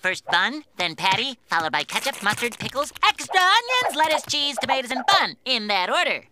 First bun, then patty, followed by ketchup, mustard, pickles, extra onions, lettuce, cheese, tomatoes, and bun, in that order.